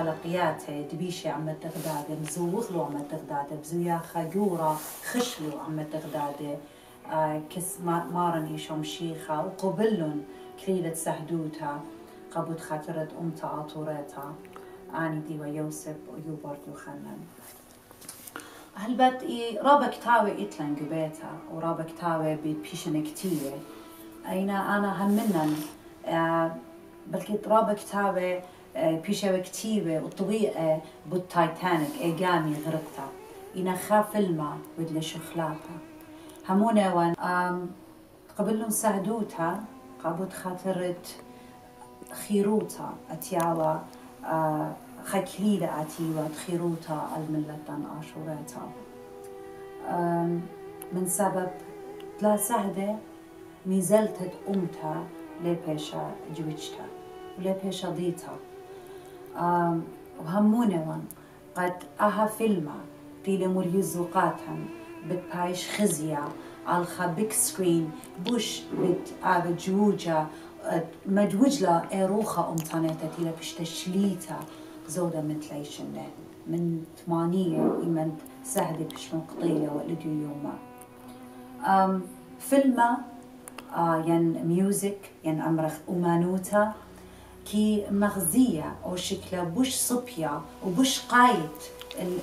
خلقياته دبيشي عم تغداد مزوغلو عم تغداد بزويا خجورة خشلو عم تغداد آه، كس مارن إيشوم شيخة وقبلن كليلة سهدوتا قبض خاطرت أمتا عطورتا آني ديوا يوسف ويوبرت وخنن هلبت إي رابا كتاوي إتلن قبيتا ورابا كتاوي بيشن كتير أينا أنا همنن آه، بلكي رابا كتاوي بيشا كتيبة وطويقة بالتايتانيك إيجامي غرقتا إنا خا فيلما بدل شخلاتا همونا وان قبلهم سهدوتا قابوت خاطرت خيروتا أتياوا خكريلة أتيوا خيروتا الملتان آشوراتا من سبب لا سهدة ميزلتت أمتا لبيشا جويتشتا ولبيشا ديتا. وهمونة قد أها فيلما تيلي مريزو قاتن بتبايش خزيا آلخا بيك سكرين بوش بت آغا جوجا. مدوجلا ايروخا امتانيتا تيلا بش تشليتا زودا متليشنة من ثمانية إيمن سهدي بش من قطية ولديو يوما أم فيلما آه ين ميوزك ين أمرخ أمانوتا كي مغزية أو شكلها بوش صبية وبوش قايت.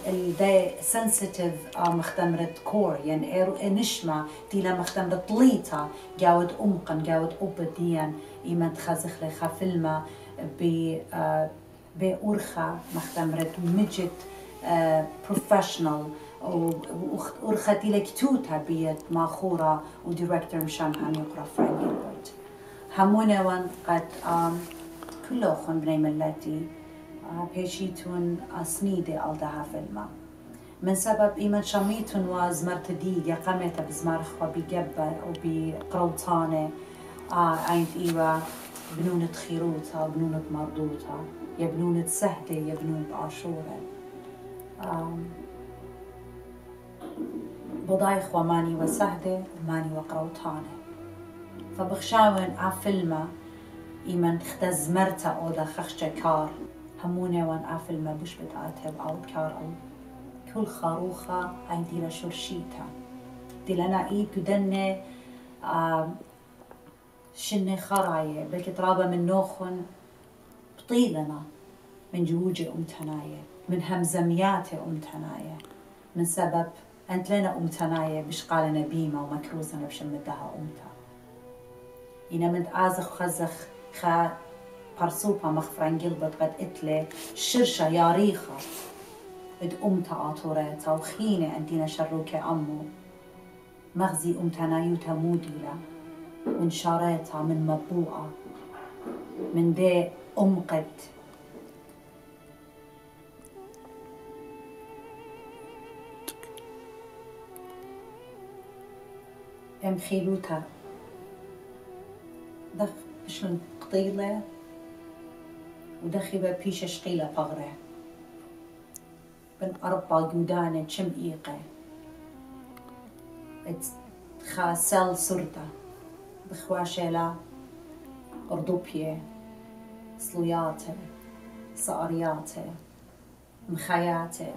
الدي سنسيتيف مختمرة كور يعني نشمة ديلا مختمرة طليتا جاود أمقن جاود أبديا. إيمان تخزخ لخا فيلما ب بأورخا مختمرة مجد بروفيشنال وأورخا ديلا كتوتا بيت ماخورة. وديركتور مشان هان يقرأ فرانك همونا وان قد كلهم بني ملتي. بيشيتون سنيدة ألدها فيلما من سبب إيمان شميتون وزمرت ديد يقامت بزمارخ وبيجبة وبقروطانة عيد إيوا بنونة خيروتا بنونة مردوتا يبنونة سهدة يبنونة عاشورة بضايخ وماني وسهدة وماني وقروطانة فبخشاون عفلمة إيمان اختز مرتا أو دا خخشة كار همونة وان أفل ما بش بتعاتب أو كار أو كل خاروخة عين ديلا شرشيتا ديلا إي بدنة آه شنة خراية بلكي ترابة من نوخن بطيلنا من جوجة أمتناية من همزمياتي أمتناية من سبب أنت لنا أمتناية بش قالنا بيمة ومكروزنا بشمدها أمتا. إنا من آزخ خزخ خا برسوبا مخفران قلبت قد اتلي شرشة ياريخة اد أمتا آطوريتا وخينة أنتينا شروك أمو مغزي أمتنا يوتا موديلا من شاريتا من مبوعة من دي أمقد. ام خيلوتا دخ شلون قطيلة ودخبة بيش شقيلة فغرة. بن أربع جودانة شم إيقة؟ خاسل سرطة. بخواشيلا أردوبية سلوياتة صارياتة مخياتة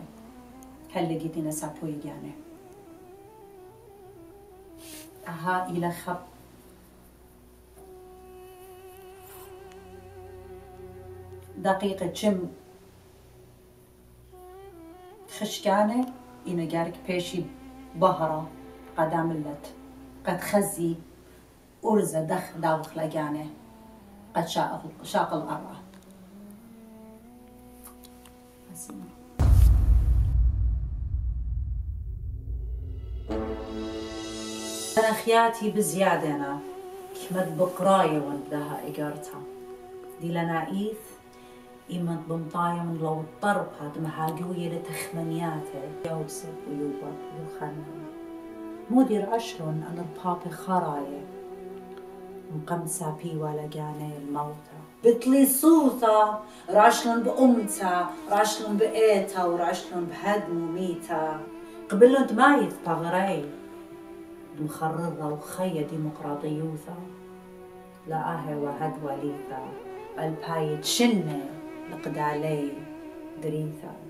هل لقيتنا سابوي يعني أها إلى خب دقيقة شم خشكانة إنا جارك بيشي بهرة قدام اللت قد خزي أرزة دخ داوخ لجانة قد شاق شاق الأرى أنا خياتي بزيادة أنا كمد بقراية وندها إيجارتها دي لنا بمطايا من لو الطرب هاد مهاجوية لتخمنياته يوسف ويوبا ويوخنا مدير أشرون أن البابي خراية مقمسة بي ولا جاني الموتى. بتلي صوتا راشلون بأمتا راشلون بإيتا وراشلون بهدم وميتا قبلون دمايث بغري. مخررة وخية ديمقراطيوثا لا أهي وهد وليثا البايت شنة. نقد علي دريثا